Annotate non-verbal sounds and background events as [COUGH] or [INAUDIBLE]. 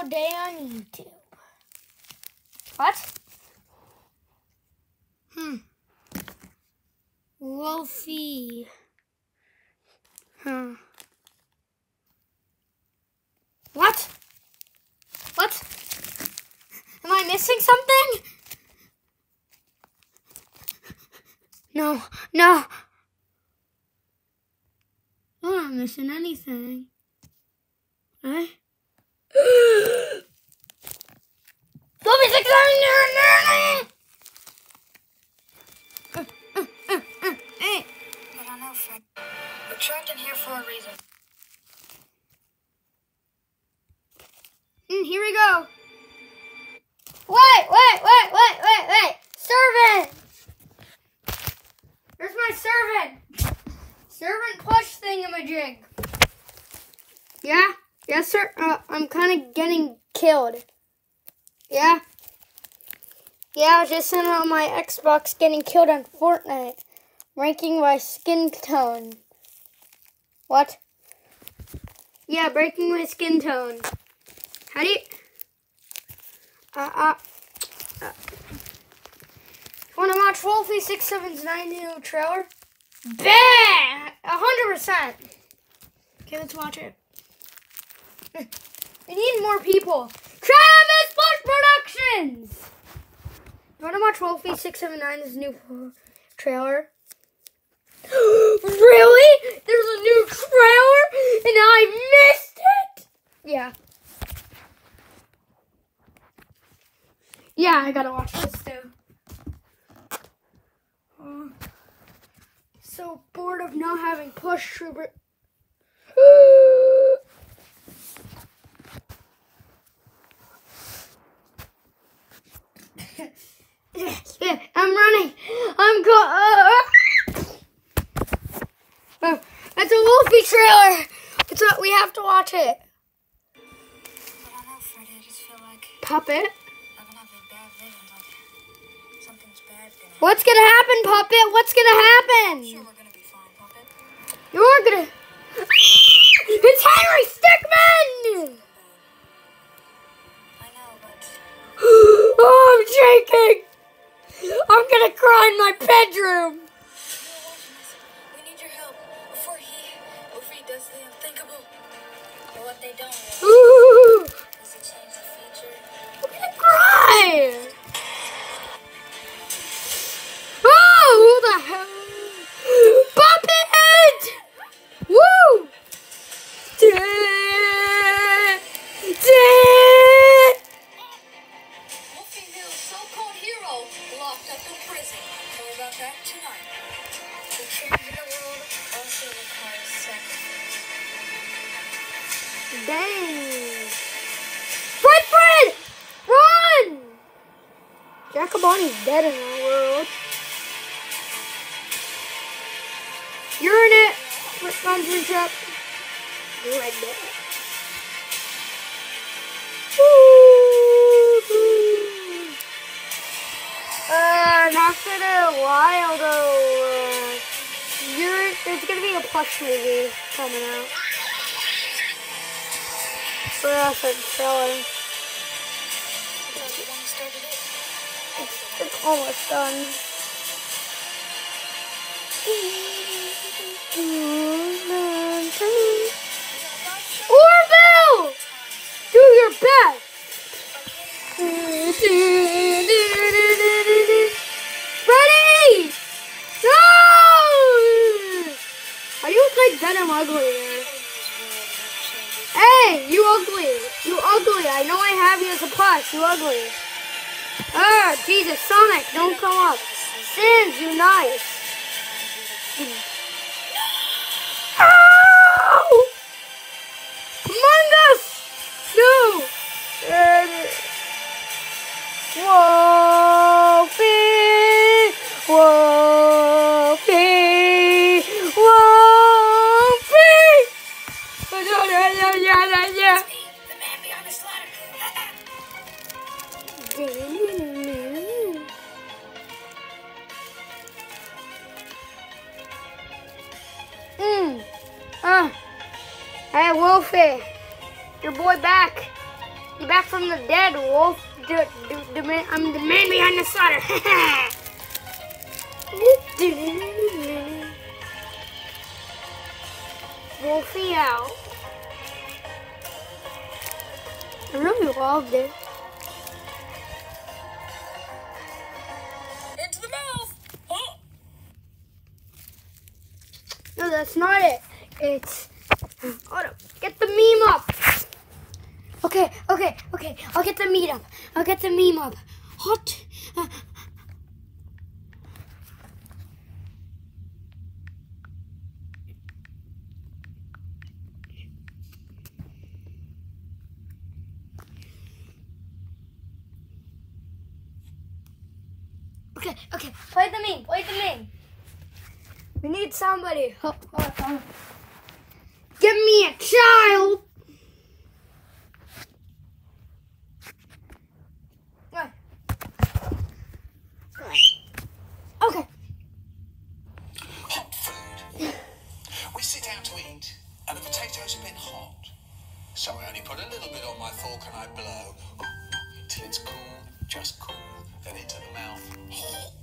beautiful day on YouTube. What? Hmm. Wolfie. Huh. What? What? Am I missing something? No, no. I'm not missing anything. Right? Reason. Mm, here we go. Wait, wait, wait, wait, wait, wait. Servant. There's my servant. Servant plush thingamajig. Yeah? Yes, sir. Uh, I'm kind of getting killed. Yeah? Yeah, I was just sitting on my Xbox getting killed on Fortnite. Ranking by skin tone. What? Yeah, breaking my skin tone. How do you... Uh, uh, uh. Want to watch Wolfie 679 new trailer? Bang! A hundred percent. Okay, let's watch it. [LAUGHS] We need more people. Travis Bush Productions! You want to watch Wolfie 679's new trailer? [GASPS] really? There's new trailer and I missed it? Yeah. Yeah, I gotta watch this too. Uh, so bored of not having push trooper. [LAUGHS] I'm running. I'm go. Uh, oh, trailer. It's a, we have to watch it. Puppet. What's gonna happen, Puppet? What's gonna Sure, happen? we're gonna be fine, Puppet. You're gonna. It's Henry Stickmin! I [GASPS] know, but Oh, I'm shaking! I'm gonna cry in my bedroom! Ooh, is to change the future. I'm gonna cry! Dang. Fred, Fred! Run! Jacobani's dead in our world. You're in it. Fred your trap. You're right there. Uh, not for a while though. Uh, you're, there's gonna be a plush movie coming out. Started it. It's, almost done. Orville! Do your best! Ready! No! Are you like Venom ugly? Hey, you ugly. You ugly. I know I have you as a plush. You ugly. Ah, Jesus, Sonic, don't come up. Sins, you nice. Wolfie. Your boy back. You back from the dead, Wolf. The, the, the man, I'm the man behind the slaughter. [LAUGHS] Wolfie out. I really loved it. Into the mouth. Oh. No, that's not it. It's. Up. Get the meme up. Okay, okay, okay. I'll get the meme up. I'll get the meme up. Hot. Uh, Okay, okay. Play the meme. Play the meme. We need somebody. Hold, hold, hold. Give me a child. Okay. Hot food. We sit down to eat, and the potato's a bit hot. So I only put a little bit on my fork and I blow till it's cool, just cool, then into the mouth.